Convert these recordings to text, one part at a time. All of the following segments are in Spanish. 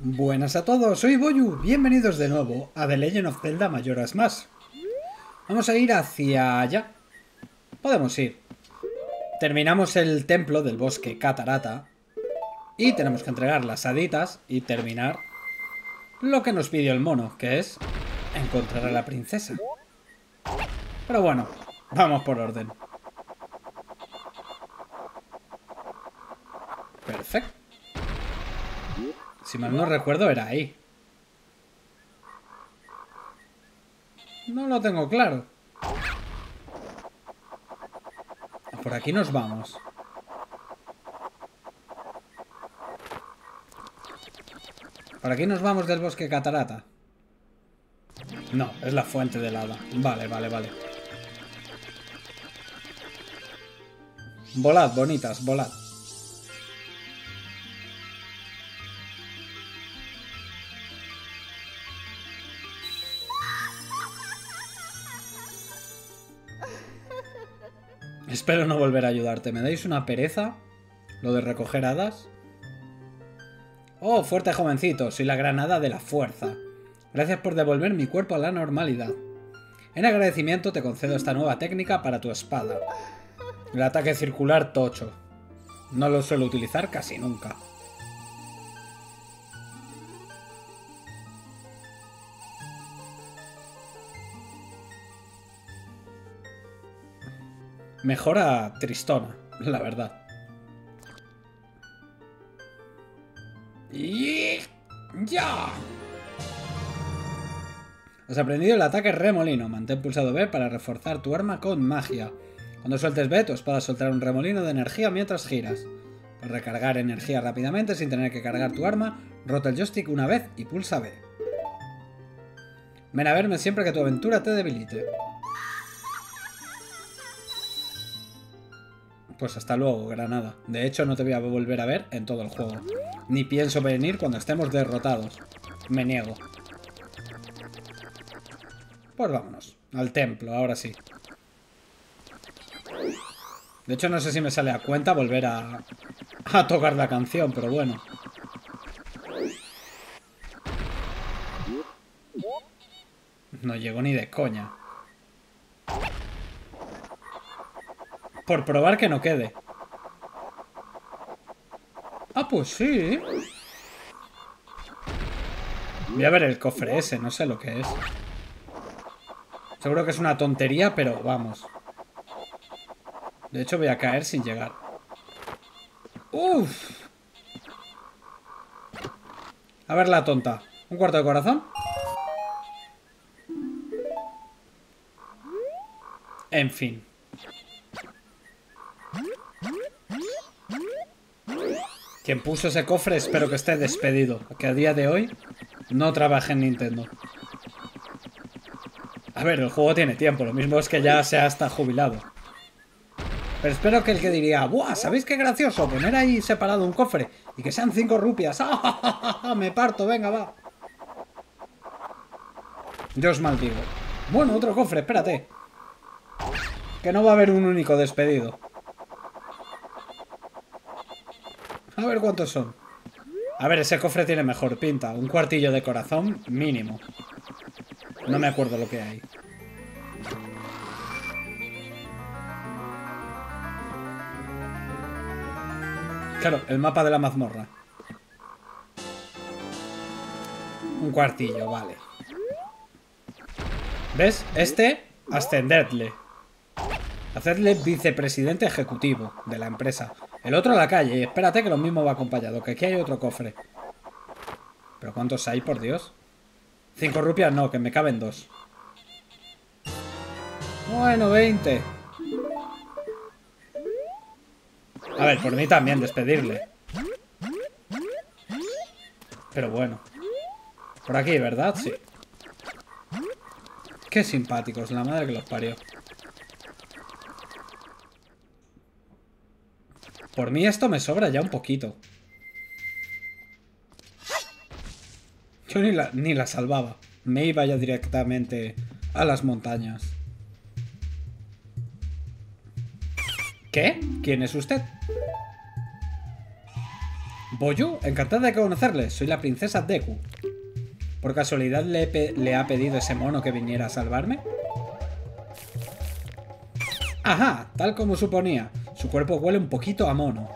Buenas a todos, soy Boyu, bienvenidos de nuevo a The Legend of Zelda Mayoras Más. Vamos a ir hacia allá. Podemos ir. Terminamos el templo del bosque Catarata. Y tenemos que entregar las haditas y terminar lo que nos pidió el mono, que es encontrar a la princesa. Pero bueno, vamos por orden. Perfecto. Si mal no recuerdo, era ahí. No lo tengo claro. Por aquí nos vamos. Por aquí nos vamos del bosque catarata. No, es la fuente del hada. Vale, vale, vale. Volad, bonitas, volad. Espero no volver a ayudarte. ¿Me dais una pereza? ¿Lo de recoger hadas? Oh, fuerte jovencito, soy la granada de la fuerza. Gracias por devolver mi cuerpo a la normalidad. En agradecimiento te concedo esta nueva técnica para tu espada. El ataque circular tocho. No lo suelo utilizar casi nunca. Mejora Tristona, la verdad. Y... ¡Ya! Has aprendido el ataque remolino. Mantén pulsado B para reforzar tu arma con magia. Cuando sueltes B, tu espada soltará un remolino de energía mientras giras. Para recargar energía rápidamente sin tener que cargar tu arma, rota el joystick una vez y pulsa B. Ven a verme siempre que tu aventura te debilite. Pues hasta luego, Granada. De hecho, no te voy a volver a ver en todo el juego. Ni pienso venir cuando estemos derrotados. Me niego. Pues vámonos. Al templo, ahora sí. De hecho, no sé si me sale a cuenta volver a, a tocar la canción, pero bueno. No llego ni de coña. Por probar que no quede. Ah, pues sí. Voy a ver el cofre ese, no sé lo que es. Seguro que es una tontería, pero vamos. De hecho voy a caer sin llegar. Uf. A ver la tonta. ¿Un cuarto de corazón? En fin. Quien puso ese cofre espero que esté despedido. Que a día de hoy no trabaje en Nintendo. A ver, el juego tiene tiempo. Lo mismo es que ya se ha hasta jubilado. Pero espero que el que diría, ¡buah! ¿Sabéis qué gracioso? Poner ahí separado un cofre y que sean cinco rupias. ¡Ah, Me parto, venga, va. Yo os maldigo. Bueno, otro cofre, espérate. Que no va a haber un único despedido. Cuántos son. A ver, ese cofre tiene mejor pinta. Un cuartillo de corazón mínimo. No me acuerdo lo que hay. Claro, el mapa de la mazmorra. Un cuartillo, vale. ¿Ves? Este, ascendedle. Hacedle vicepresidente ejecutivo de la empresa. El otro a la calle. Espérate que lo mismo va acompañado. Que aquí hay otro cofre. ¿Pero cuántos hay, por Dios? Cinco rupias no, que me caben dos. Bueno, 20. A ver, por mí también despedirle. Pero bueno. Por aquí, ¿verdad? Sí. Qué simpáticos, la madre que los parió. Por mí esto me sobra ya un poquito. Yo ni la, ni la salvaba. Me iba ya directamente a las montañas. ¿Qué? ¿Quién es usted? Boyu, encantada de conocerle. Soy la princesa Deku. ¿Por casualidad le, le ha pedido ese mono que viniera a salvarme? Ajá, tal como suponía. Su cuerpo huele un poquito a mono.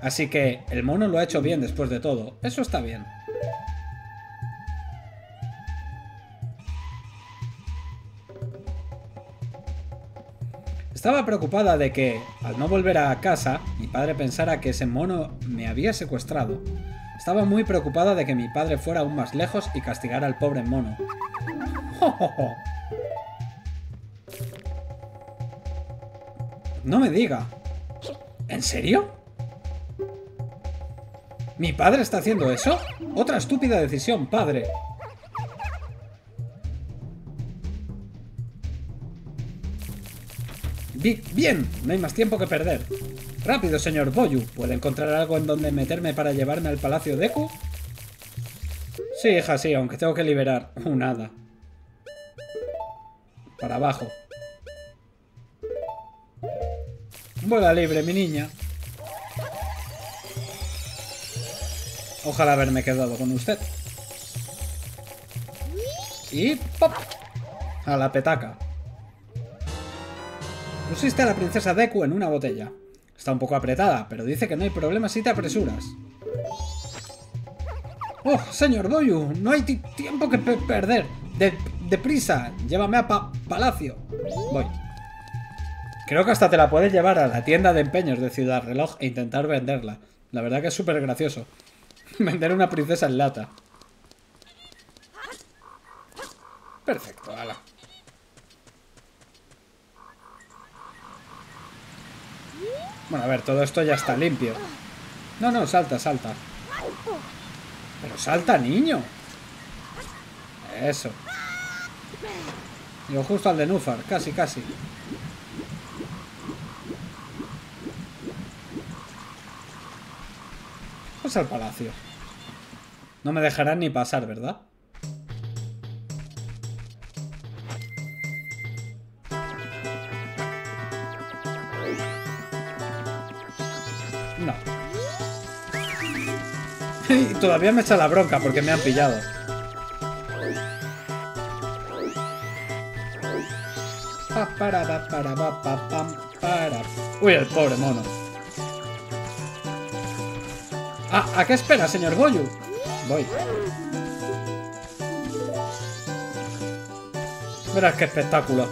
Así que el mono lo ha hecho bien después de todo. Eso está bien. Estaba preocupada de que, al no volver a casa, mi padre pensara que ese mono me había secuestrado. Estaba muy preocupada de que mi padre fuera aún más lejos y castigara al pobre mono. No me diga. ¿En serio? ¿Mi padre está haciendo eso? Otra estúpida decisión, padre. Bien, no hay más tiempo que perder. Rápido, señor Boyu. ¿Puede encontrar algo en donde meterme para llevarme al Palacio Deku? Sí, hija, sí, aunque tengo que liberar un hada. Para abajo. Vuela libre, mi niña. Ojalá haberme quedado con usted. Y ¡pop! A la petaca. Pusiste a la princesa Deku en una botella. Está un poco apretada, pero dice que no hay problema si te apresuras. ¡Oh, señor Boyu! No hay tiempo que perder. De ¡Deprisa! Llévame a Palacio. Voy. Creo que hasta te la puedes llevar a la tienda de empeños de Ciudad Reloj e intentar venderla. La verdad que es súper gracioso. Vender una princesa en lata. Perfecto, ala. Bueno, a ver, todo esto ya está limpio. No, no, salta, salta. Pero salta, niño. Eso. Digo, justo al de Nufar, casi, casi. Al palacio. No me dejarán ni pasar, ¿verdad? No. y todavía me echa la bronca porque me han pillado. Uy, el pobre mono. Ah, ¿A qué espera, señor Goyu? Voy. Verás qué espectáculo.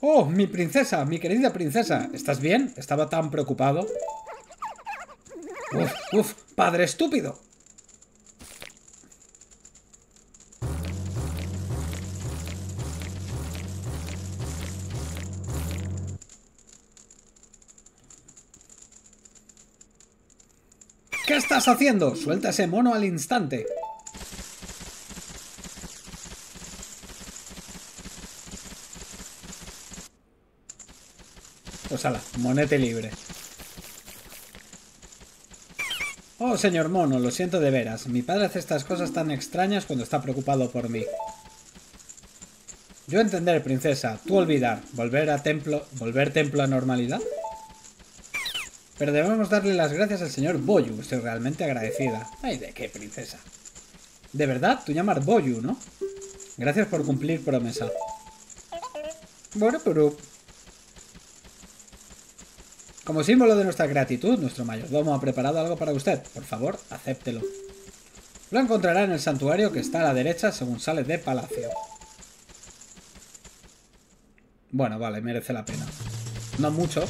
¡Oh, mi princesa! ¡Mi querida princesa! ¿Estás bien? Estaba tan preocupado. ¡Uf, uf! ¡Padre estúpido! Estás haciendo? Suelta ese mono al instante. Pues monete libre. Oh, señor mono, lo siento de veras. Mi padre hace estas cosas tan extrañas cuando está preocupado por mí. Yo entender, princesa. Tú olvidar. ¿Volver a templo... ¿Volver templo a normalidad? Pero debemos darle las gracias al señor Boyu. Estoy realmente agradecida. Ay, ¿de qué, princesa? De verdad, tú llamas Boyu, ¿no? Gracias por cumplir promesa. Bueno, pero... Como símbolo de nuestra gratitud, nuestro mayordomo ha preparado algo para usted. Por favor, acéptelo. Lo encontrará en el santuario que está a la derecha según sale de palacio. Bueno, vale, merece la pena. No mucho,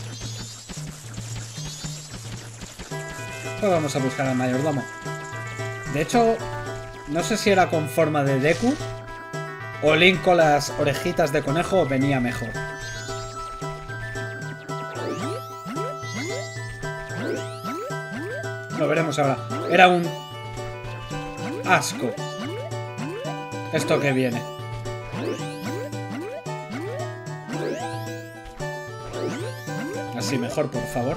Pues vamos a buscar al mayordomo. De hecho, no sé si era con forma de Deku o Link con las orejitas de conejo venía mejor. Lo veremos ahora. Era un asco. Esto que viene. Así mejor, por favor.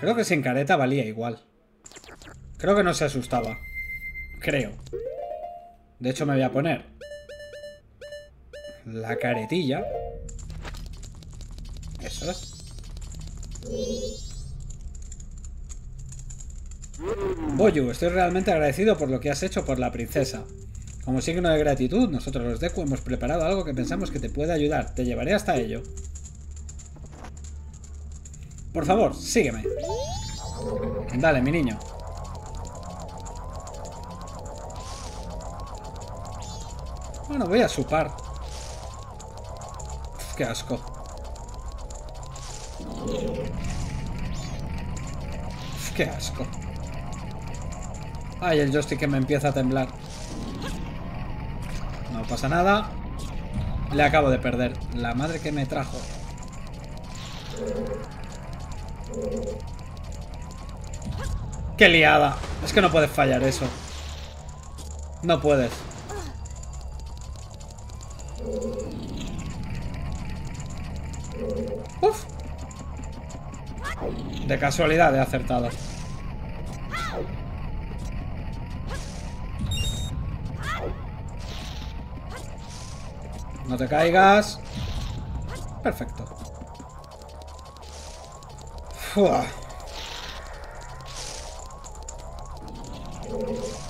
Creo que sin careta valía igual. Creo que no se asustaba. Creo. De hecho me voy a poner la caretilla. Eso es. Boyu, estoy realmente agradecido por lo que has hecho por la princesa. Como signo de gratitud, nosotros los Deku hemos preparado algo que pensamos que te puede ayudar. Te llevaré hasta ello. Por favor, sígueme. Dale, mi niño. Bueno, voy a supar. qué asco. qué asco. Ay, el joystick que me empieza a temblar. No pasa nada. Le acabo de perder. La madre que me trajo. ¡Qué liada! Es que no puedes fallar eso. No puedes. Uf. De casualidad he acertado. No te caigas. Perfecto.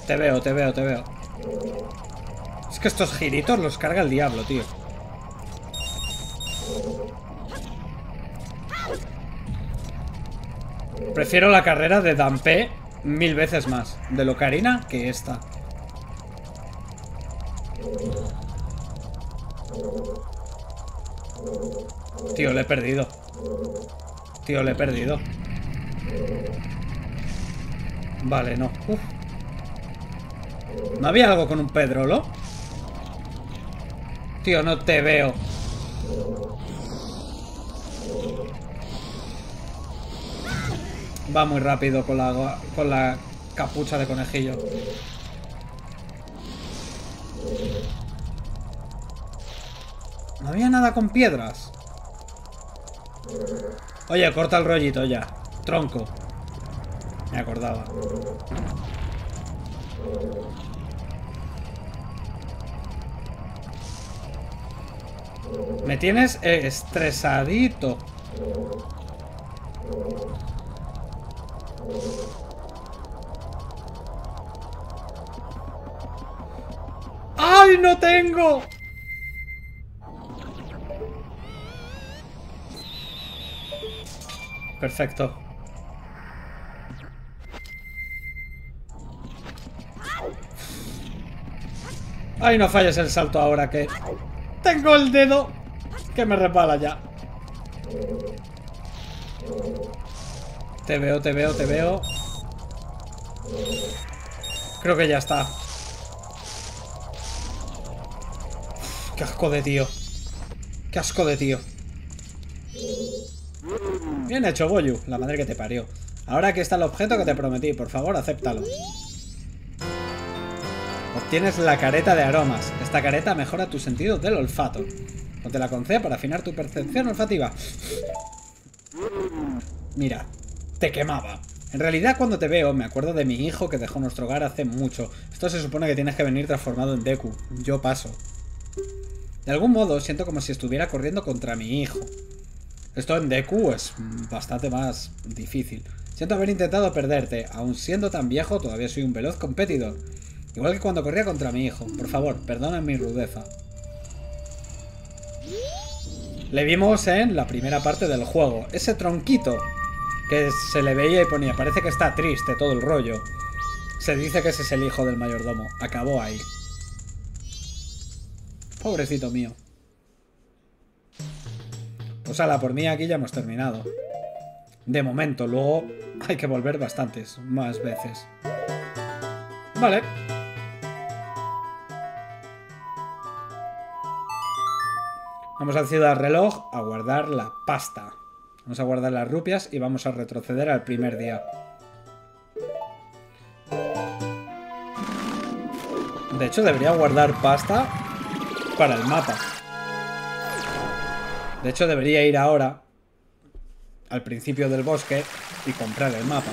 Te veo, te veo, te veo. Es que estos giritos los carga el diablo, tío. Prefiero la carrera de Dampe mil veces más de Locarina que esta. Tío, le he perdido. Tío, le he perdido. Vale, no. ¿No había algo con un pedrolo? Tío, no te veo. Va muy rápido con la, con la capucha de conejillo. No había nada con piedras. Oye, corta el rollito ya. Tronco. Me acordaba. Me tienes estresadito. ¡Ay, no tengo! Perfecto. Ay, no falles el salto ahora que... Tengo el dedo que me repala ya. Te veo, te veo, te veo. Creo que ya está. Qué asco de tío. Qué asco de tío. Bien hecho, Boyu. La madre que te parió. Ahora aquí está el objeto que te prometí. Por favor, acéptalo. Obtienes la careta de aromas. Esta careta mejora tu sentido del olfato. O te la concedo para afinar tu percepción olfativa. Mira, te quemaba. En realidad cuando te veo me acuerdo de mi hijo que dejó nuestro hogar hace mucho. Esto se supone que tienes que venir transformado en Deku. Yo paso. De algún modo siento como si estuviera corriendo contra mi hijo. Esto en Deku es bastante más difícil. Siento haber intentado perderte. Aun siendo tan viejo, todavía soy un veloz competidor. Igual que cuando corría contra mi hijo. Por favor, perdona mi rudeza. Le vimos en la primera parte del juego. Ese tronquito que se le veía y ponía, parece que está triste todo el rollo. Se dice que ese es el hijo del mayordomo. Acabó ahí. Pobrecito mío. Pues ala, por mí aquí ya hemos terminado. De momento, luego hay que volver bastantes, más veces. Vale. Vamos al ciudad reloj a guardar la pasta. Vamos a guardar las rupias y vamos a retroceder al primer día. De hecho, debería guardar pasta para el mapa. De hecho, debería ir ahora al principio del bosque y comprar el mapa.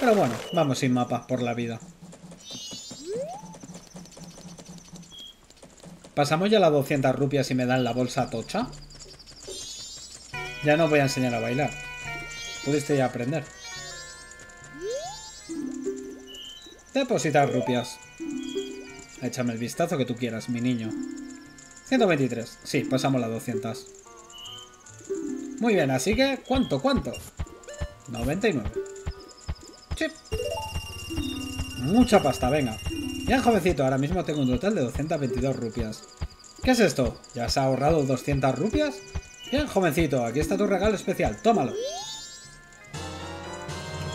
Pero bueno, vamos sin mapas por la vida. ¿Pasamos ya las 200 rupias y me dan la bolsa tocha? Ya no voy a enseñar a bailar. Pudiste ya aprender. Depositar rupias. Échame el vistazo que tú quieras, mi niño. 123. Sí, pasamos las 200. Muy bien, así que... ¿Cuánto? ¿Cuánto? 99. Sí. Mucha pasta, venga. Bien, jovencito, ahora mismo tengo un total de 222 rupias. ¿Qué es esto? ¿Ya has ahorrado 200 rupias? Bien, jovencito, aquí está tu regalo especial, tómalo.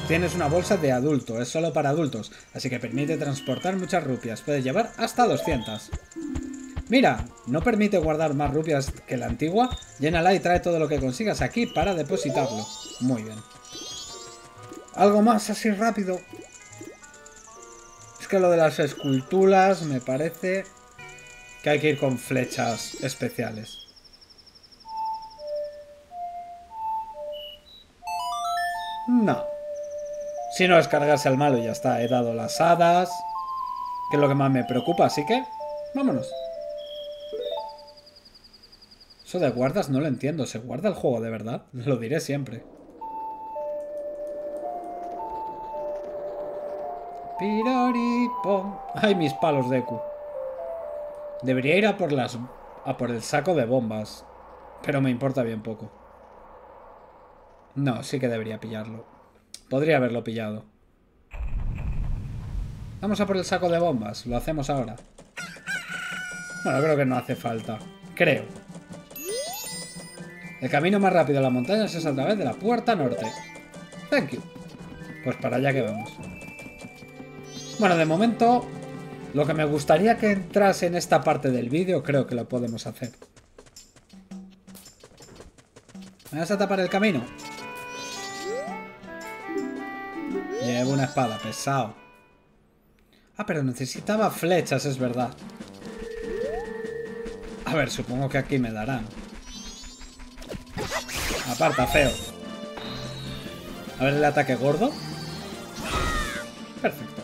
Tienes una bolsa de adulto, es solo para adultos, así que permite transportar muchas rupias, puedes llevar hasta 200. Mira, no permite guardar más rupias que la antigua, llénala y trae todo lo que consigas aquí para depositarlo. Muy bien. Algo más así rápido. Es que lo de las esculturas me parece que hay que ir con flechas especiales. No. Si no es cargarse al malo ya está. He dado las hadas. Que es lo que más me preocupa, así que... Vámonos. Eso de guardas no lo entiendo. ¿Se guarda el juego de verdad? Lo diré siempre. Piroripom. Ay, mis palos de Q. Debería ir a por las... a por el saco de bombas. Pero me importa bien poco. No, sí que debería pillarlo. Podría haberlo pillado. Vamos a por el saco de bombas. Lo hacemos ahora. Bueno, creo que no hace falta. Creo. El camino más rápido a la montaña es a través de la puerta norte. Thank you. Pues para allá que vamos. Bueno, de momento, lo que me gustaría que entrase en esta parte del vídeo, creo que lo podemos hacer. ¿Me vas a tapar el camino? Llevo una espada, pesado. Ah, pero necesitaba flechas, es verdad. A ver, supongo que aquí me darán. Aparta, feo. A ver el ataque gordo. Perfecto.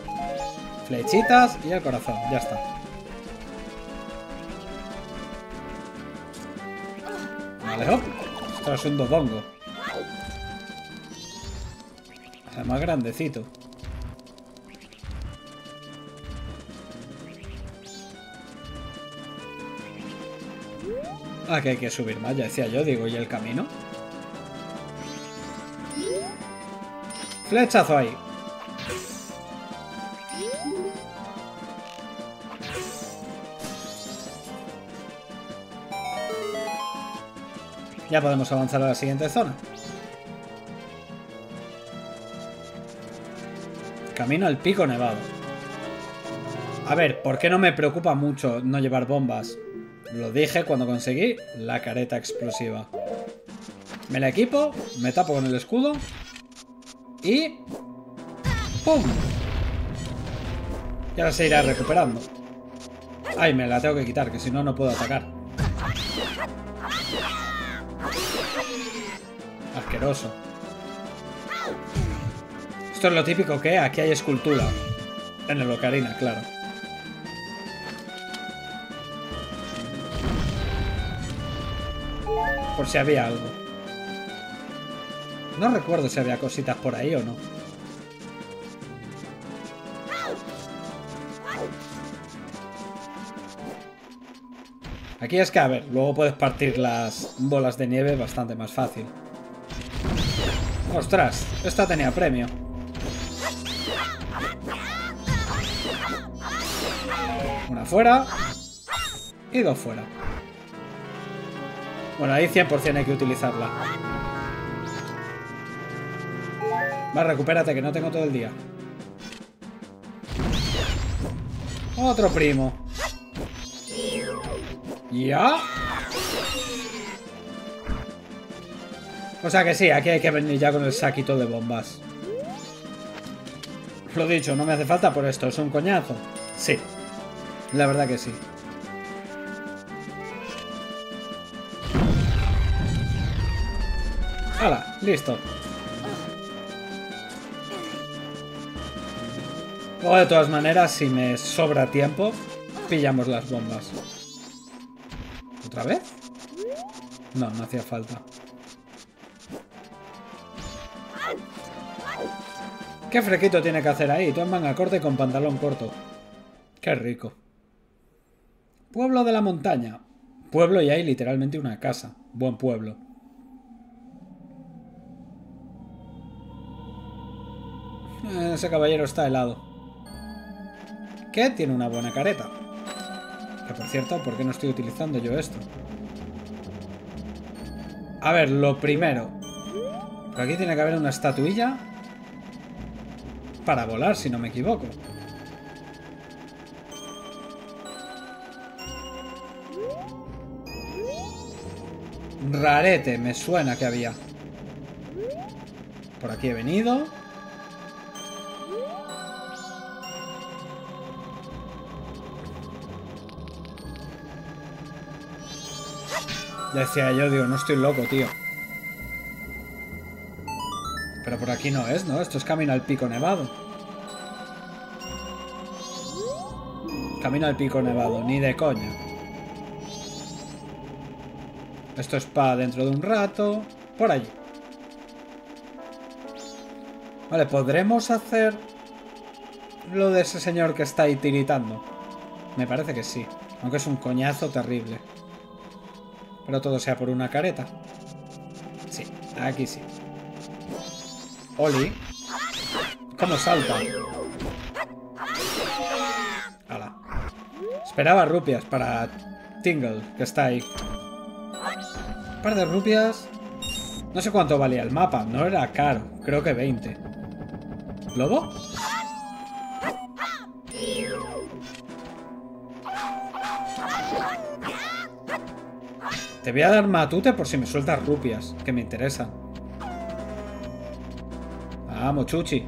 Flechitas y el corazón, ya está. Vale, hop. Esto es un dodongo. O más grandecito. Ah, que hay que subir más, ya decía yo, digo, ¿y el camino? Flechazo ahí. Ya podemos avanzar a la siguiente zona. Camino al pico nevado. A ver, ¿por qué no me preocupa mucho no llevar bombas? Lo dije cuando conseguí la careta explosiva. Me la equipo, me tapo con el escudo y... ¡Pum! Y ahora se irá recuperando. Ay, me la tengo que quitar, que si no, no puedo atacar. Asqueroso. Esto es lo típico que aquí hay escultura. En el Ocarina, claro. Por si había algo. No recuerdo si había cositas por ahí o no. Aquí es que, a ver, luego puedes partir las bolas de nieve bastante más fácil. ¡Ostras! Esta tenía premio. Una fuera. Y dos fuera. Bueno, ahí 100% hay que utilizarla. Va, recupérate, que no tengo todo el día. Otro primo. ¿Ya? O sea que sí, aquí hay que venir ya con el saquito de bombas. Lo dicho, no me hace falta por esto, es un coñazo. Sí, la verdad que sí. ¡Hala! Listo. O de todas maneras, si me sobra tiempo, pillamos las bombas. ¿Otra vez? No, no hacía falta. ¿Qué frequito tiene que hacer ahí? Tú en manga corta y con pantalón corto. Qué rico. Pueblo de la montaña. Pueblo y hay literalmente una casa. Buen pueblo. Eh, ese caballero está helado. ¿Qué? Tiene una buena careta. Que por cierto, ¿por qué no estoy utilizando yo esto? A ver, lo primero. Por aquí tiene que haber una estatuilla. Para volar, si no me equivoco. Rarete, me suena que había. Por aquí he venido. Decía yo, digo, no estoy loco, tío. Pero por aquí no es, ¿no? Esto es camino al pico nevado. Camino al pico nevado, ni de coña. Esto es para dentro de un rato. Por allí. Vale, ¿podremos hacer lo de ese señor que está ahí tiritando? Me parece que sí. Aunque es un coñazo terrible. Pero todo sea por una careta. Sí, aquí sí. Oli. ¿Cómo salta? Hala. Esperaba rupias para Tingle, que está ahí. Un par de rupias. No sé cuánto valía el mapa. No era caro. Creo que 20. ¿Lobo? Te voy a dar matute por si me sueltas rupias, que me interesan. Vamos, chuchi.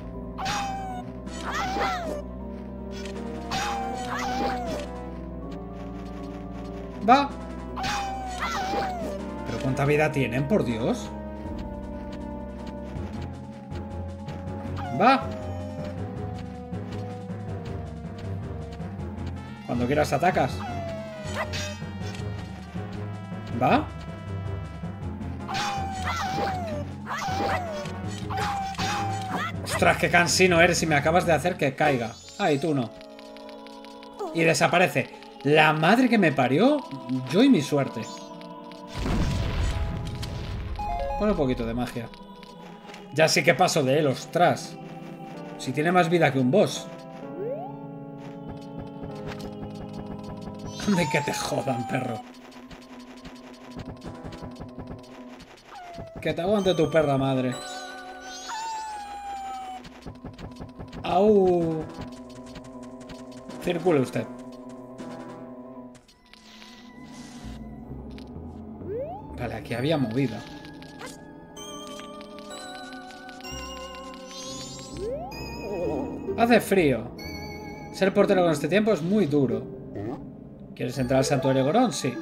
Va. ¿Pero cuánta vida tienen, por Dios? Va. Cuando quieras atacas. ¿Va? Ostras, qué cansino eres y me acabas de hacer que caiga. Ay, tú no. Y desaparece. La madre que me parió, yo y mi suerte. Pon un poquito de magia. Ya sí que paso de él, ostras. Si tiene más vida que un boss. De que te jodan, perro. Que te aguante tu perra madre. ¡Au! Circule usted. Vale, aquí había movida. Hace frío. Ser portero con este tiempo es muy duro. ¿Quieres entrar al santuario Gorón? Sí.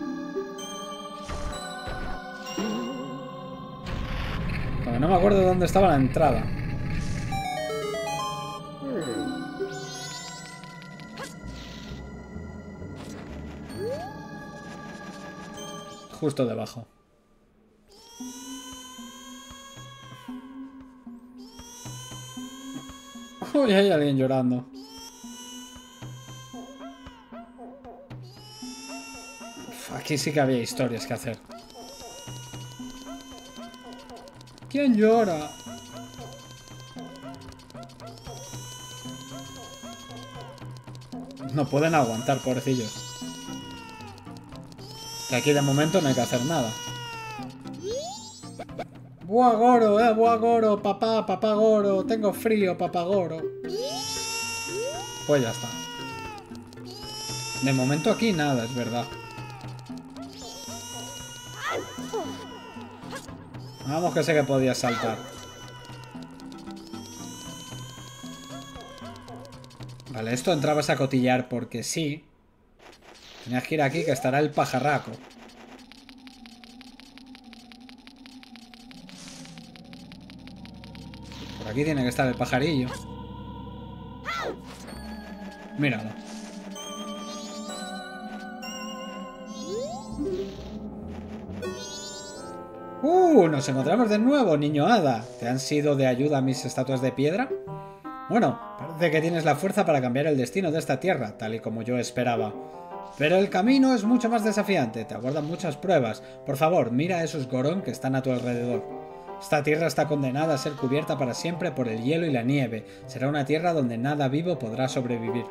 No me acuerdo dónde estaba la entrada. Justo debajo. Uy, hay alguien llorando. Aquí sí que había historias que hacer. ¿Quién llora? No pueden aguantar, pobrecillos. Que aquí de momento no hay que hacer nada. Buah, Goro, eh, buah, Goro, papá, papá Goro, tengo frío, papá Goro. Pues ya está. De momento aquí nada, es verdad. Vamos que sé que podía saltar. Vale, esto entrabas a cotillar porque sí. Tenías que ir aquí que estará el pajarraco. Por aquí tiene que estar el pajarillo. Míralo. ¡Uh! Nos encontramos de nuevo, niño hada. ¿Te han sido de ayuda mis estatuas de piedra? Bueno, parece que tienes la fuerza para cambiar el destino de esta tierra, tal y como yo esperaba. Pero el camino es mucho más desafiante, te aguardan muchas pruebas. Por favor, mira a esos gorón que están a tu alrededor. Esta tierra está condenada a ser cubierta para siempre por el hielo y la nieve. Será una tierra donde nada vivo podrá sobrevivir.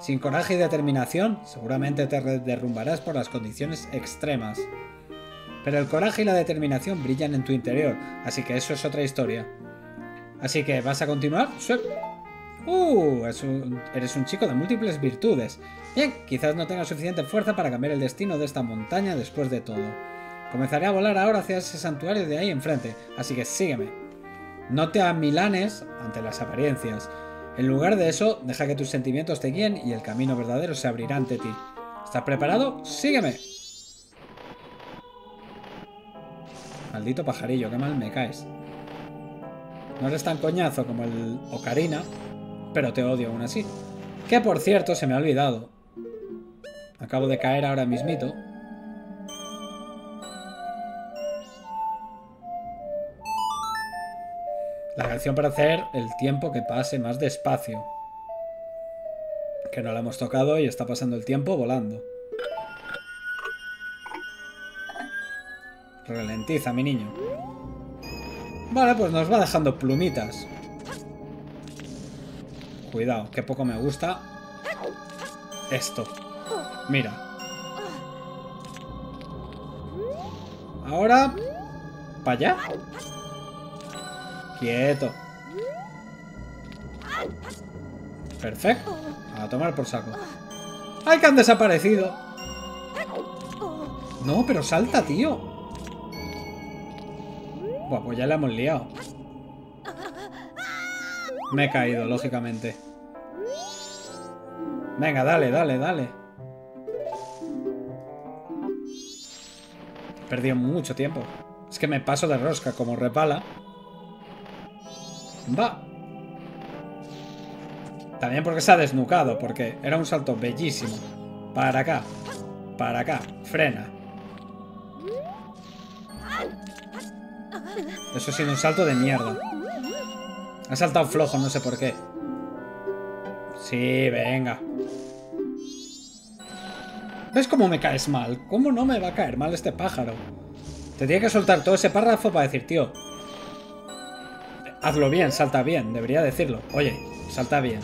Sin coraje y determinación, seguramente te derrumbarás por las condiciones extremas. Pero el coraje y la determinación brillan en tu interior, así que eso es otra historia. Así que, ¿vas a continuar? Sí. ¡Uh! eres un chico de múltiples virtudes. Bien, quizás no tengas suficiente fuerza para cambiar el destino de esta montaña después de todo. Comenzaré a volar ahora hacia ese santuario de ahí enfrente, así que sígueme. No te amilanes ante las apariencias. En lugar de eso, deja que tus sentimientos te guíen y el camino verdadero se abrirá ante ti. ¿Estás preparado? ¡Sígueme! Maldito pajarillo, qué mal me caes. No eres tan coñazo como el Ocarina, pero te odio aún así. Que por cierto, se me ha olvidado. Acabo de caer ahora mismito. La canción para hacer el tiempo que pase más despacio. Que no la hemos tocado y está pasando el tiempo volando. Ralentiza, mi niño. Vale, pues nos va dejando plumitas. Cuidado, que poco me gusta esto. Mira. Ahora... ¿Para allá? Quieto. Perfecto. A tomar por saco. ¡Ay, que han desaparecido! No, pero salta, tío. Pues ya le hemos liado. Me he caído, lógicamente. Venga, dale, dale, dale. He perdido mucho tiempo. Es que me paso de rosca como repala. Va. También porque se ha desnucado, porque era un salto bellísimo. Para acá. Para acá. Frena. Eso ha sido un salto de mierda. Ha saltado flojo, no sé por qué. Sí, venga. ¿Ves cómo me caes mal? ¿Cómo no me va a caer mal este pájaro? Te tiene que soltar todo ese párrafo para decir, tío. Hazlo bien, salta bien, debería decirlo. Oye, salta bien.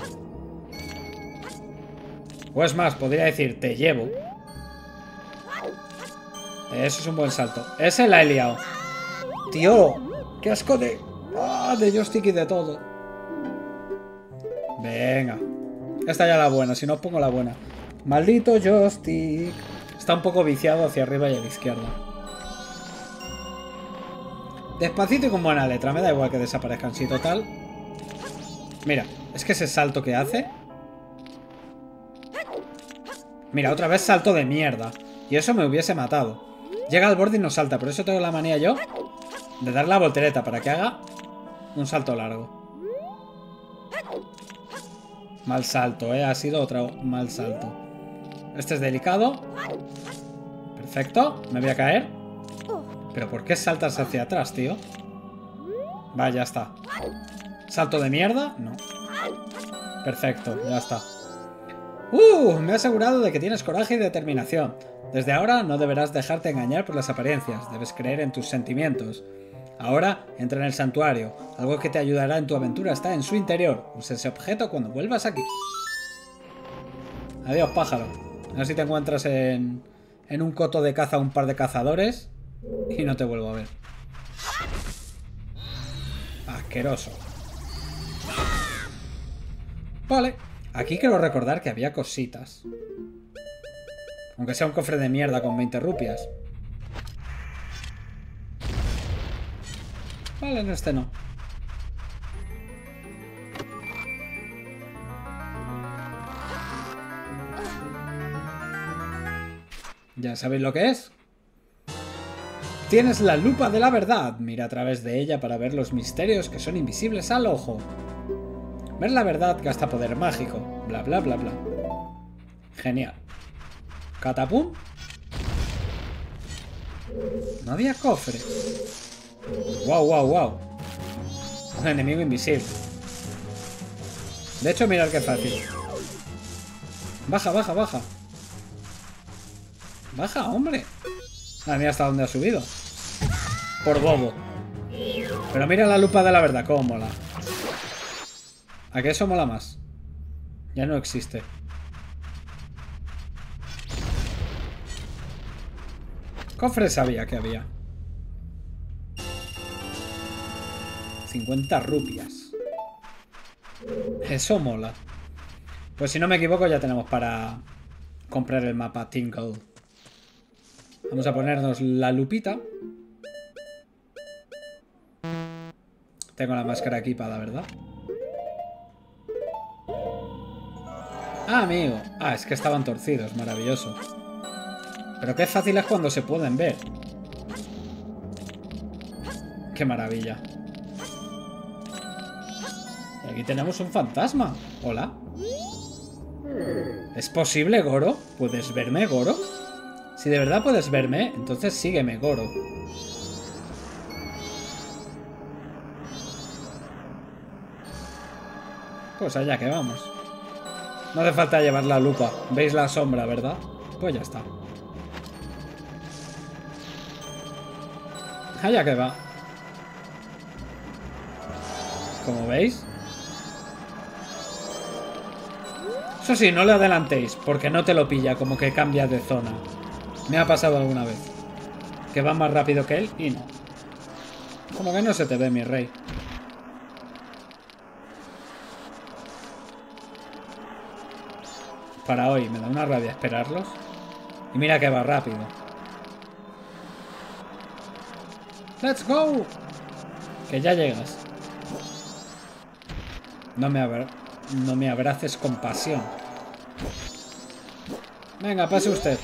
O es más, podría decir, te llevo. Eso es un buen salto. Ese la he liado. Tío, ¡Qué asco de... ¡Ah! de joystick y de todo! Venga. Esta ya la buena, si no pongo la buena. Maldito joystick. Está un poco viciado hacia arriba y a la izquierda. Despacito y con buena letra. Me da igual que desaparezcan. Si total... Mira, es que ese salto que hace... Mira, otra vez salto de mierda. Y eso me hubiese matado. Llega al borde y no salta. Por eso tengo la manía yo de dar la voltereta para que haga un salto largo. Mal salto, ¿eh? Ha sido otro mal salto. Este es delicado. Perfecto. Me voy a caer. ¿Pero por qué saltas hacia atrás, tío? Va, ya está. ¿Salto de mierda? No. Perfecto, ya está. ¡Uh! Me he asegurado de que tienes coraje y determinación. Desde ahora no deberás dejarte engañar por las apariencias. Debes creer en tus sentimientos. Ahora entra en el santuario. Algo que te ayudará en tu aventura está en su interior. Usa ese objeto cuando vuelvas aquí. Adiós, pájaro. A ver si te encuentras en, en un coto de caza un par de cazadores y no te vuelvo a ver. Asqueroso. Vale. Aquí quiero recordar que había cositas. Aunque sea un cofre de mierda con 20 rupias. Vale, en este no. ¿Ya sabéis lo que es? Tienes la lupa de la verdad. Mira a través de ella para ver los misterios que son invisibles al ojo. Ver la verdad gasta poder mágico. Bla, bla, bla, bla. Genial. Catapum. No había cofre. Wow, wow, wow. Un enemigo invisible. De hecho, mirad qué fácil. Baja, baja, baja. Baja, hombre. Ah, mira hasta dónde ha subido. Por bobo. Pero mira la lupa de la verdad, cómo mola. ¿A qué eso mola más? Ya no existe. Cofre sabía que había. 50 rupias. Eso mola. Pues si no me equivoco ya tenemos para comprar el mapa Tingle. Vamos a ponernos la lupita. Tengo la máscara equipada, ¿verdad? Ah, amigo. Ah, es que estaban torcidos. Maravilloso. Pero qué fácil es cuando se pueden ver. Qué maravilla. Aquí tenemos un fantasma. Hola. ¿Es posible, Goro? ¿Puedes verme, Goro? Si de verdad puedes verme, entonces sígueme, Goro. Pues allá que vamos. No hace falta llevar la lupa. ¿Veis la sombra, verdad? Pues ya está. Allá que va. Como veis. Eso sí, no le adelantéis, porque no te lo pilla, como que cambia de zona. Me ha pasado alguna vez. Que va más rápido que él y no. Como que no se te ve, mi rey. Para hoy, me da una rabia esperarlos. Y mira que va rápido. ¡Let's go! Que ya llegas. No me, no me abraces con pasión. Venga, pase usted.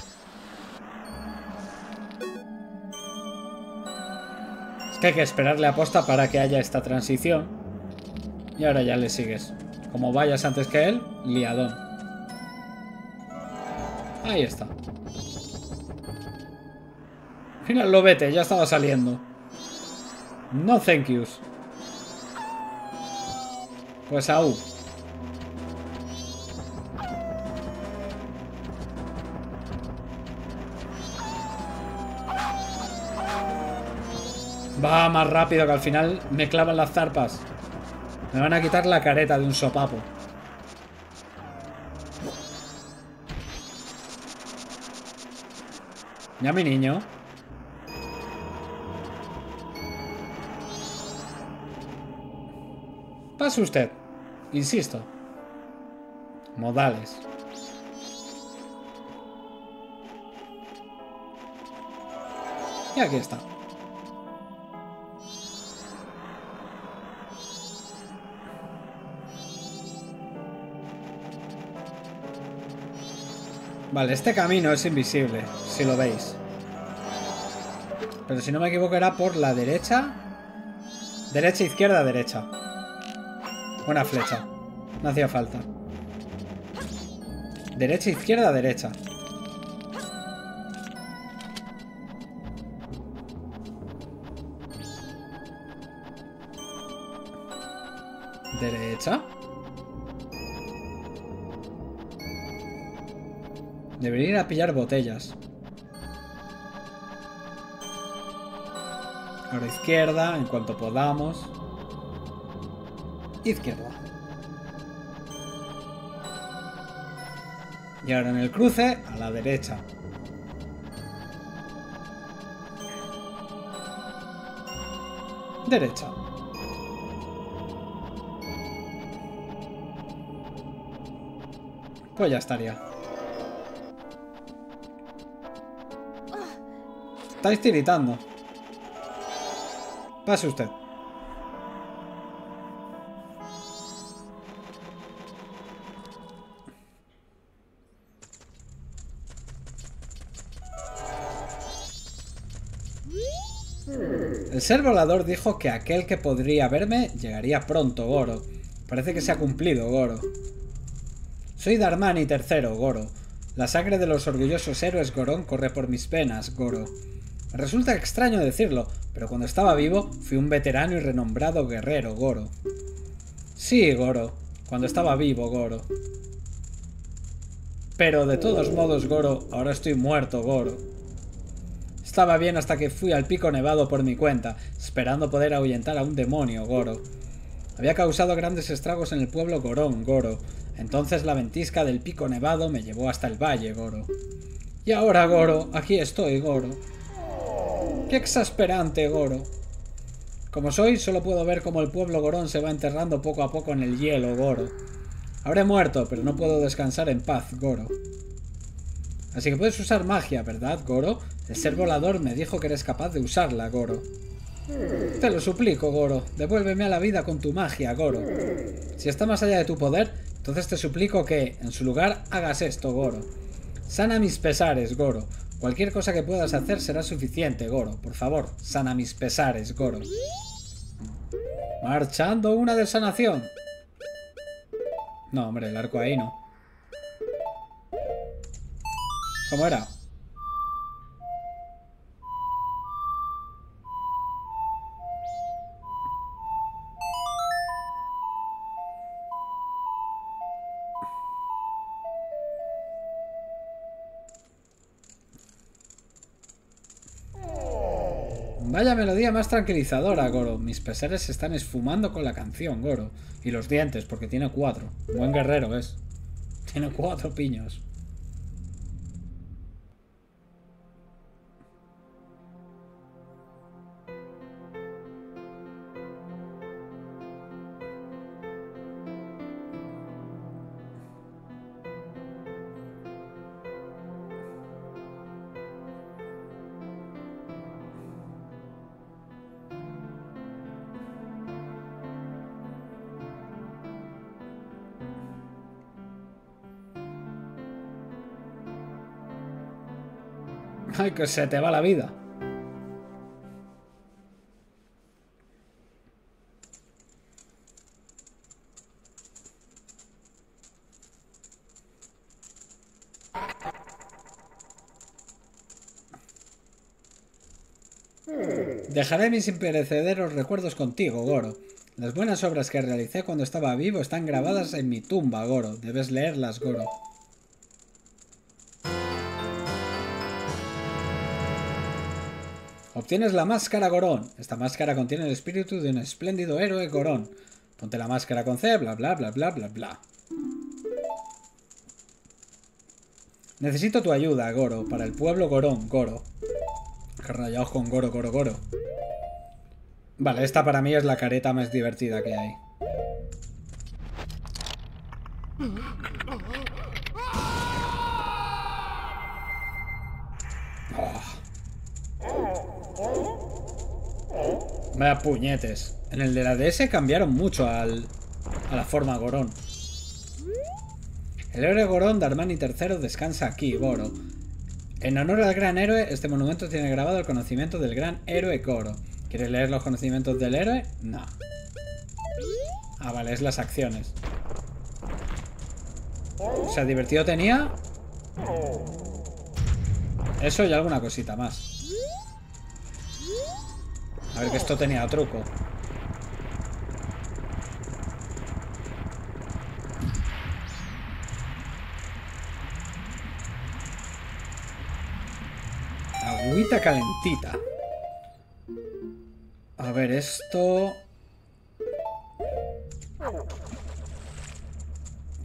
Es que hay que esperarle a posta para que haya esta transición. Y ahora ya le sigues. Como vayas antes que él, liadón. Ahí está. lo vete, ya estaba saliendo. No thank yous. Pues aún. Va más rápido que al final me clavan las zarpas. Me van a quitar la careta de un sopapo. Ya mi niño. Pase usted. Insisto. Modales. Y aquí está. Vale, este camino es invisible, si lo veis. Pero si no me equivoco era por la derecha. Derecha, izquierda, derecha. Una flecha. No hacía falta. Derecha, izquierda, derecha. Derecha. Debería ir a pillar botellas. Ahora izquierda, en cuanto podamos. Izquierda. Y ahora en el cruce, a la derecha. Derecha. Pues ya estaría. Estáis tiritando. Pase usted. El ser volador dijo que aquel que podría verme llegaría pronto, Goro. Parece que se ha cumplido, Goro. Soy Darmani III, Goro. La sangre de los orgullosos héroes Gorón corre por mis venas, Goro. Resulta extraño decirlo, pero cuando estaba vivo fui un veterano y renombrado guerrero, Goro. Sí, Goro. Cuando estaba vivo, Goro. Pero de todos modos, Goro, ahora estoy muerto, Goro. Estaba bien hasta que fui al pico nevado por mi cuenta, esperando poder ahuyentar a un demonio, Goro. Había causado grandes estragos en el pueblo Gorón, Goro. Entonces la ventisca del pico nevado me llevó hasta el valle, Goro. Y ahora, Goro, aquí estoy, Goro. Qué exasperante, Goro. Como soy, solo puedo ver cómo el pueblo Gorón se va enterrando poco a poco en el hielo, Goro. Habré muerto, pero no puedo descansar en paz, Goro. Así que puedes usar magia, ¿verdad, Goro? El ser volador me dijo que eres capaz de usarla, Goro. Te lo suplico, Goro. Devuélveme a la vida con tu magia, Goro. Si está más allá de tu poder, entonces te suplico que, en su lugar, hagas esto, Goro. Sana mis pesares, Goro. Cualquier cosa que puedas hacer será suficiente, Goro. Por favor, sana mis pesares, Goro. Marchando una de sanación. No, hombre, el arco ahí no. ¿Cómo era? Vaya melodía más tranquilizadora, Goro. Mis pesares se están esfumando con la canción, Goro. Y los dientes, porque tiene cuatro. Buen guerrero es. Tiene cuatro piños. Ay, que se te va la vida. Dejaré mis imperecederos recuerdos contigo, Goro. Las buenas obras que realicé cuando estaba vivo están grabadas en mi tumba, Goro. Debes leerlas, Goro. Obtienes la máscara Gorón. Esta máscara contiene el espíritu de un espléndido héroe Gorón. Ponte la máscara con C, bla bla bla bla bla bla. Necesito tu ayuda, Goro, para el pueblo Gorón, Goro. Rayados con Goro, Goro, Goro. Vale, esta para mí es la careta más divertida que hay. Vaya puñetes. En el de la DS cambiaron mucho al, a la forma Gorón. El héroe Gorón de Armani III descansa aquí, Goro. En honor al gran héroe, este monumento tiene grabado el conocimiento del gran héroe Goro. ¿Quieres leer los conocimientos del héroe? No. Ah, vale, es las acciones. O sea, divertido tenía. Eso y alguna cosita más. A ver que esto tenía truco. Agüita calentita. A ver, esto...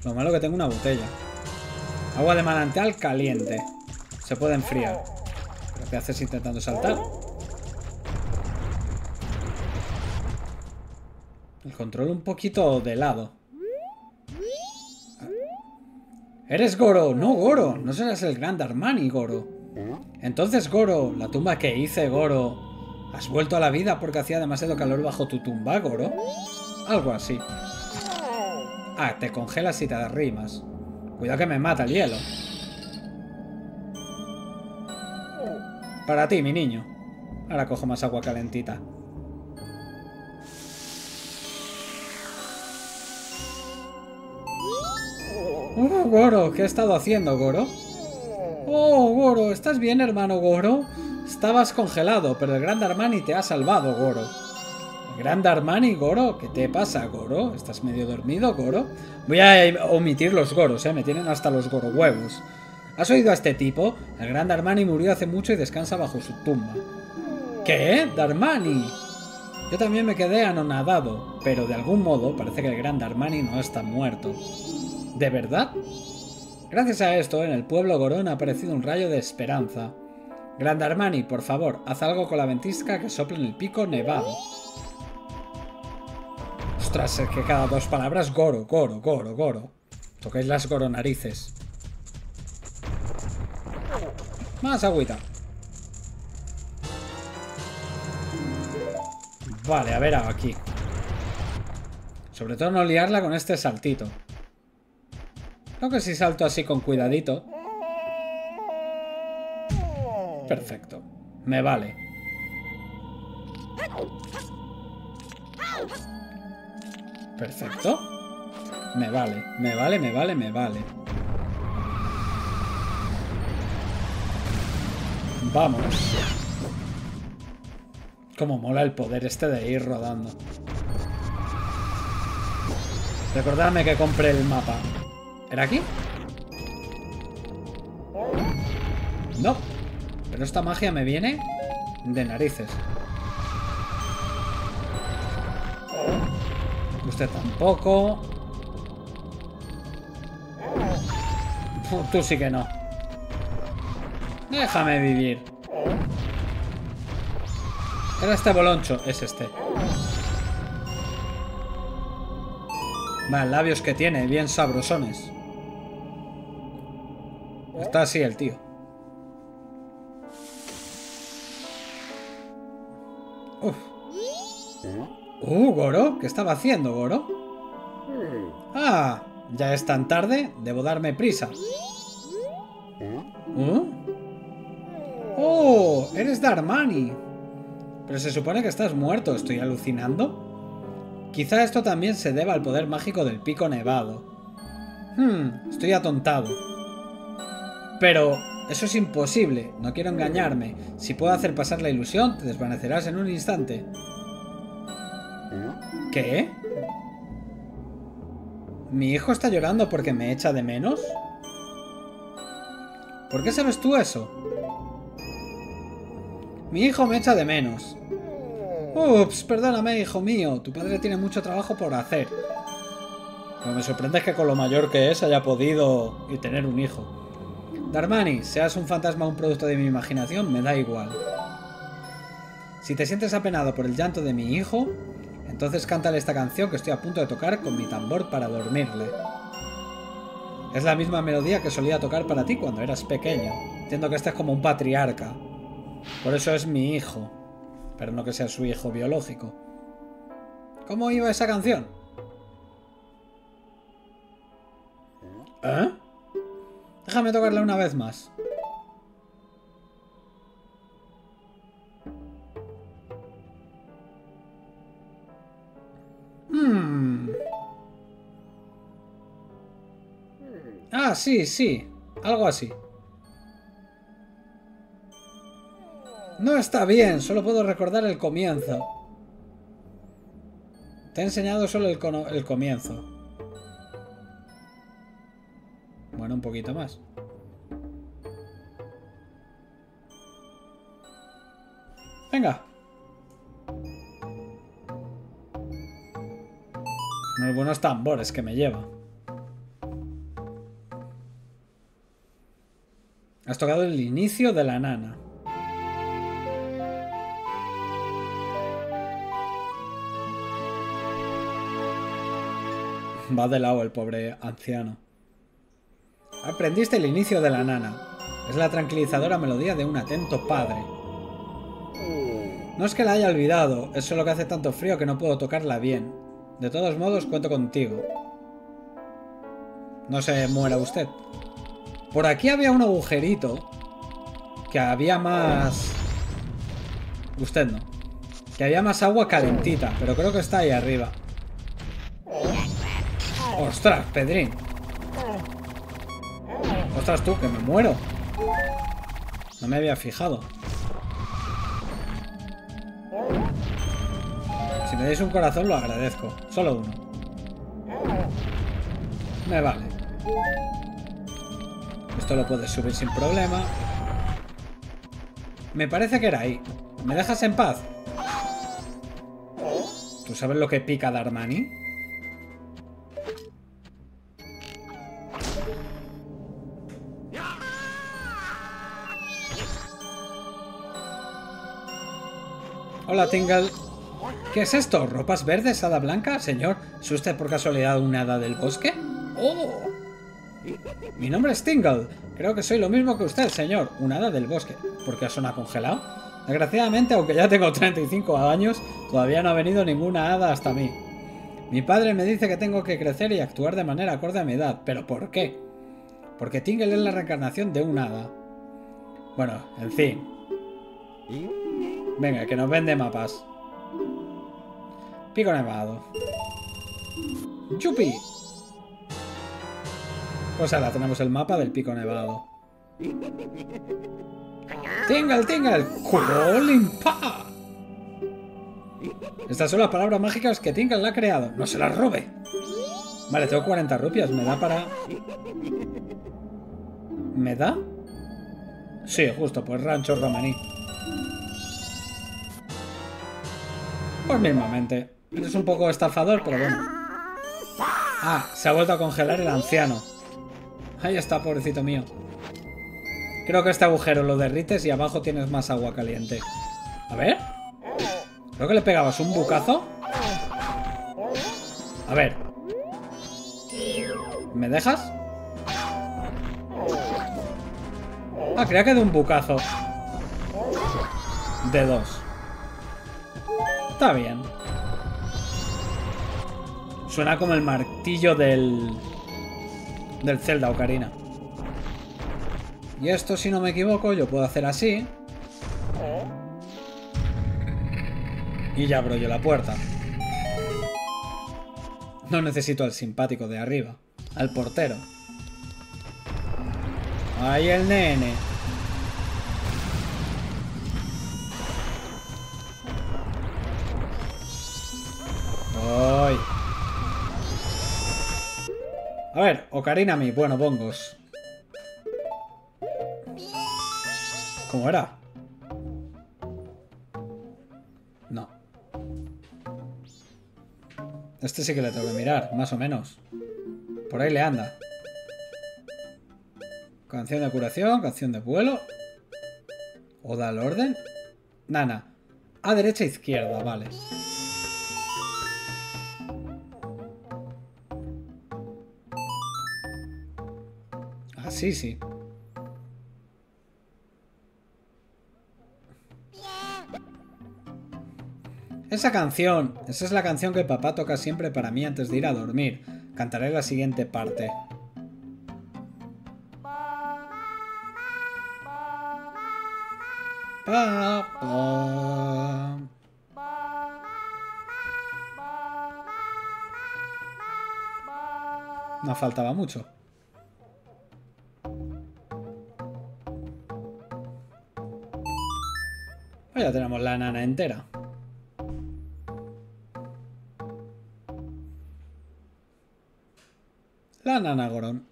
Lo malo que tengo una botella. Agua de manantial caliente. Se puede enfriar. ¿Pero qué haces intentando saltar? Control un poquito de lado. ¡Eres Goro! ¡No, Goro! No serás el gran Armani, Goro. Entonces, Goro, la tumba que hice, Goro. ¿Has vuelto a la vida porque hacía demasiado calor bajo tu tumba, Goro? Algo así. Ah, te congelas y te derrimas. Cuidado que me mata el hielo. Para ti, mi niño. Ahora cojo más agua calentita. Uh, Goro, ¿qué he estado haciendo, Goro? Oh, Goro, ¿estás bien, hermano Goro? Estabas congelado, pero el Gran Armani te ha salvado, Goro. ¿El Gran Armani, Goro? ¿Qué te pasa, Goro? ¿Estás medio dormido, Goro? Voy a omitir los Goros, ¿eh? Me tienen hasta los Goro huevos. ¿Has oído a este tipo? El Gran Armani murió hace mucho y descansa bajo su tumba. ¿Qué? ¿Darmani? Yo también me quedé anonadado, pero de algún modo parece que el Gran Darmani no está muerto. ¿De verdad? Gracias a esto, en el pueblo Gorón ha aparecido un rayo de esperanza. Gran Darmani, por favor, haz algo con la ventisca que sopla en el pico nevado. Ostras, es que cada dos palabras Goro, Goro, Goro, Goro. Toquéis las Goro narices. Más agüita. Vale, a ver aquí. Sobre todo no liarla con este saltito. Creo que si salto así con cuidadito. Perfecto. Me vale. Perfecto. Me vale, me vale, me vale, me vale. Vamos. Como mola el poder este de ir rodando. Recordadme que compre el mapa. ¿Era aquí? No. Pero esta magia me viene de narices. Usted tampoco. Tú sí que no. Déjame vivir. Era este boloncho. Es este. Vale, labios que tiene, bien sabrosones. Está así el tío. Uf. Uh, Goro, ¿qué estaba haciendo, Goro? Ah, ya es tan tarde, debo darme prisa. ¿Uh? Oh, eres Darmani. Pero se supone que estás muerto, ¿estoy alucinando? Quizá esto también se deba al poder mágico del pico nevado. Hmm, estoy atontado. Pero eso es imposible, no quiero engañarme. Si puedo hacer pasar la ilusión, te desvanecerás en un instante. ¿Qué? ¿Mi hijo está llorando porque me echa de menos? ¿Por qué sabes tú eso? Mi hijo me echa de menos. Ups, perdóname, hijo mío. Tu padre tiene mucho trabajo por hacer. Pero me sorprende que con lo mayor que es haya podido y tener un hijo. Darmani, seas un fantasma o un producto de mi imaginación, me da igual. Si te sientes apenado por el llanto de mi hijo, entonces cántale esta canción que estoy a punto de tocar con mi tambor para dormirle. Es la misma melodía que solía tocar para ti cuando eras pequeño. Entiendo que este es como un patriarca. Por eso es mi hijo. Pero no que sea su hijo biológico. ¿Cómo iba esa canción? ¿Eh? Déjame tocarla una vez más. Hmm. Ah, sí, sí. Algo así. No está bien, solo puedo recordar el comienzo. Te he enseñado solo el, el comienzo. Un poquito más. Venga. Buenos tambores que me lleva. Has tocado el inicio de la nana. Va de lado el pobre anciano. Aprendiste el inicio de la nana. Es la tranquilizadora melodía de un atento padre. No es que la haya olvidado, es solo que hace tanto frío que no puedo tocarla bien. De todos modos, cuento contigo. No se muera usted. Por aquí había un agujerito. Que había más... Usted no. Que había más agua calentita, pero creo que está ahí arriba. ¡Ostras, Pedrín! Ostras tú, que me muero. No me había fijado. Si me dais un corazón lo agradezco. Solo uno. Me vale. Esto lo puedes subir sin problema. Me parece que era ahí. ¿Me dejas en paz? ¿Tú sabes lo que pica Darmani? Hola, Tingle. ¿Qué es esto? ¿Ropas verdes, hada blanca? Señor, ¿es usted por casualidad una hada del bosque? ¡Oh! Mi nombre es Tingle. Creo que soy lo mismo que usted, señor. Una hada del bosque. ¿Por qué ha congelado? Desgraciadamente, aunque ya tengo 35 años, todavía no ha venido ninguna hada hasta mí. Mi padre me dice que tengo que crecer y actuar de manera acorde a mi edad. ¿Pero por qué? Porque Tingle es la reencarnación de un hada. Bueno, en fin. Venga, que nos vende mapas. Pico nevado. ¡Chupi! Pues ahora tenemos el mapa del pico nevado. ¡Tingle, tingle! ¡Jolimpa! Estas son las palabras mágicas que Tingle ha creado. ¡No se las robe! Vale, tengo 40 rupias. ¿Me da para...? ¿Me da? Sí, justo, pues rancho romaní. Pues mismamente. Es un poco estafador, pero bueno. Ah, se ha vuelto a congelar el anciano. Ahí está, pobrecito mío. Creo que este agujero lo derrites y abajo tienes más agua caliente. A ver. Creo que le pegabas un bucazo. A ver. ¿Me dejas? Ah, creía que de un bucazo. De dos. Está bien. Suena como el martillo del... Del Zelda Ocarina. Y esto, si no me equivoco, yo puedo hacer así. Y ya abro yo la puerta. No necesito al simpático de arriba. Al portero. Ahí el nene. A ver, Ocarina mi, bueno, bongos. ¿Cómo era? No. Este sí que le tengo que mirar, más o menos. Por ahí le anda. Canción de curación, canción de vuelo. ¿Oda al orden? Nana. A derecha, e izquierda, vale. Sí, sí. Esa canción, esa es la canción que papá toca siempre para mí antes de ir a dormir. Cantaré la siguiente parte. No faltaba mucho. Ya tenemos la nana entera. La nana Gorón.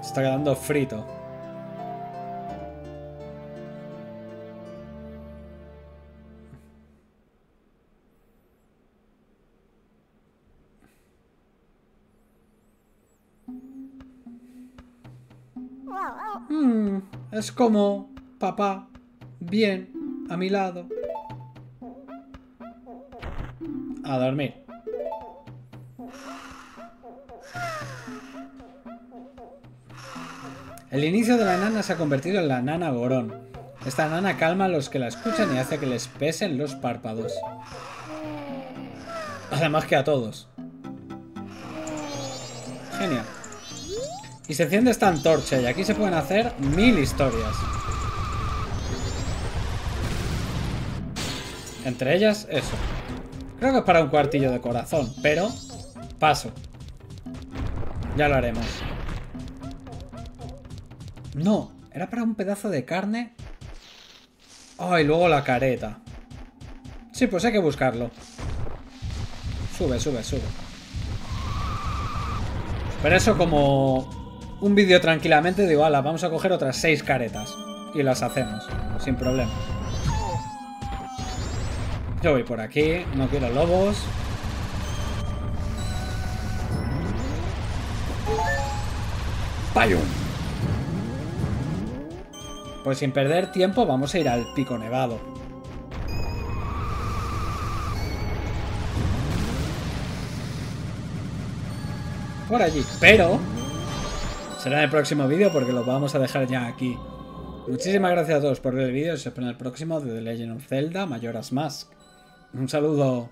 está quedando frito. Es como papá, bien, a mi lado. A dormir. El inicio de la nana se ha convertido en la nana gorón. Esta nana calma a los que la escuchan y hace que les pesen los párpados. Además que a todos. Genial. Y se enciende esta antorcha y aquí se pueden hacer mil historias. Entre ellas, eso. Creo que es para un cuartillo de corazón, pero paso. Ya lo haremos. No, era para un pedazo de carne. Oh, y luego la careta. Sí, pues hay que buscarlo. Sube, sube, sube. Pero eso como un vídeo tranquilamente, digo, ala, vamos a coger otras seis caretas. Y las hacemos, sin problema. Yo voy por aquí, no quiero lobos. ¡Payum! Pues sin perder tiempo vamos a ir al pico nevado. Por allí, pero será en el próximo vídeo porque lo vamos a dejar ya aquí. Muchísimas gracias a todos por ver el vídeo. Se espero en el próximo de The Legend of Zelda Majora's Mask. Un saludo.